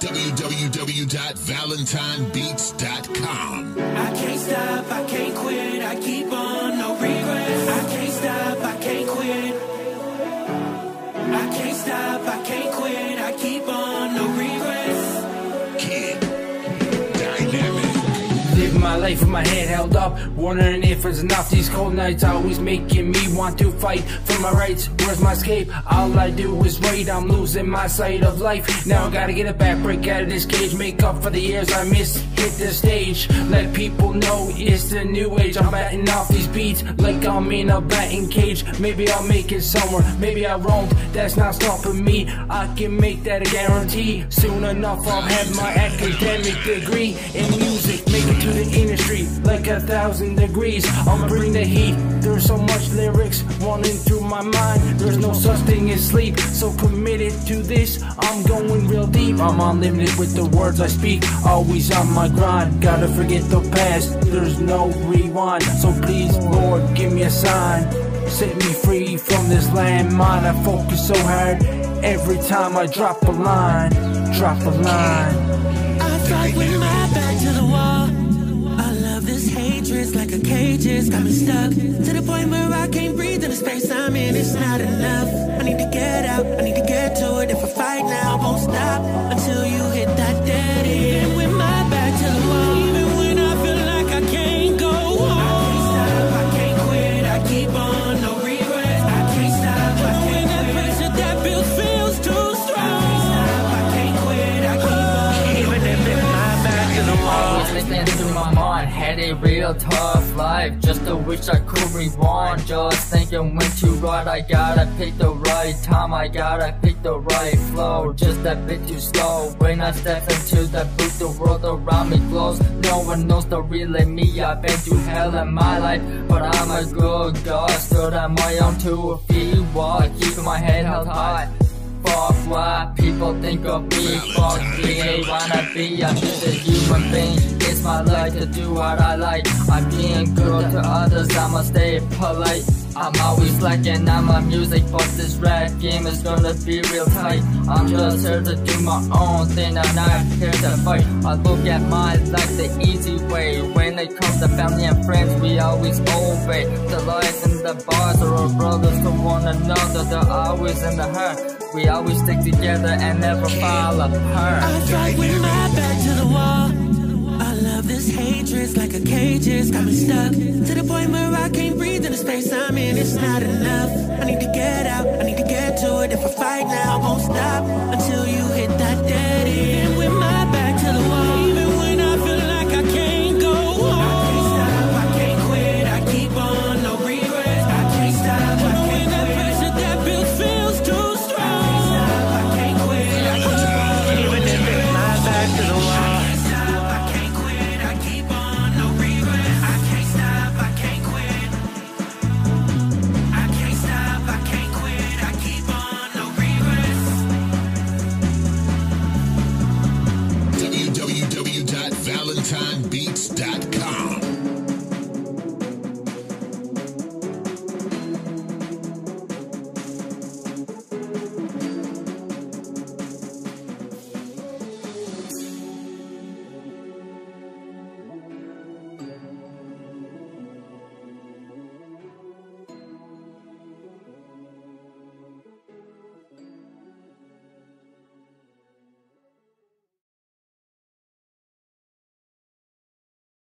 www.valentinebeats.com. I can't stop, life with my head held up, wondering if it's enough. These cold nights always making me want to fight for my rights. Where's my escape? All I do is wait. I'm losing my sight of life. Now I gotta get it back, break out of this cage, make up for the years I missed. Hit the stage, let people know it's the new age. I'm batting off these beats like I'm in a batting cage. Maybe I'll make it somewhere, maybe I won't. That's not stopping me. I can make that a guarantee. Soon enough, I'll have my academic degree in music. Make it to the industry like a thousand degrees. I'ma bring the heat. There's so much lyrics running through my mind. There's no such thing as sleep. So committed to this, I'm going real deep. I'm unlimited with the words I speak. Always on my grind. Gotta forget the past. There's no rewind. So please, Lord, give me a sign. Set me free from this landmine. I focus so hard every time I drop a line. Drop a line. Like a cage, it's got me stuck to the point where I can't breathe in the space I'm in. It's not enough. I need to get out, I need to get to it. If I fight now, I won't stop Through my mind, had a real tough life. Just to wish I could rewind. Just thinking when to ride, I gotta pick the right time, I gotta pick the right flow. Just a bit too slow. When I step into the booth, the world around me glows. No one knows the real me. I've been through hell in my life, but I'm a good guy. Stood on my own two feet, while keeping my head held high. Fuck what people think of me. Fuck me, wanna be. I'm just a human being. It's my life to do what I like. I'm being good to others. I'ma stay polite. I'm always slacking on my music, but this rap game is gonna be real tight. I'm just here to do my own thing, I'm not here to fight. I look at my life the easy way. When it comes to family and friends, we always obey. The lies and the bars are our brothers to one another. They're always in the heart. We always stick together and never fall apart. I fight with my love this hatred, it's like a cage, it's got me stuck. To the point where I can't breathe Timebeats.com.